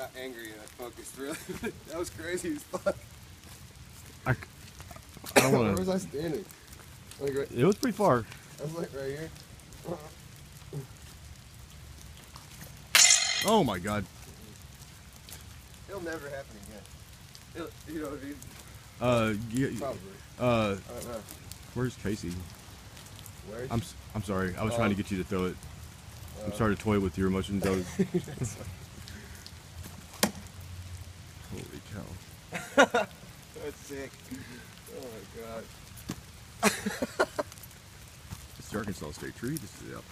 got angry and I focused really. that was crazy as fuck. I, I don't Where was. I standing? Like right, It was pretty far. I was like right here. Oh my god. It'll never happen again. It'll, you know what I mean? Uh, yeah, Probably. uh, I don't know. where's Casey? Where? I'm I'm sorry. I was trying to Oh. get you to throw it. I'm Uh, sorry to toy with your emotions. That's sick. Oh my god. It's the Arkansas State Tree. This is out.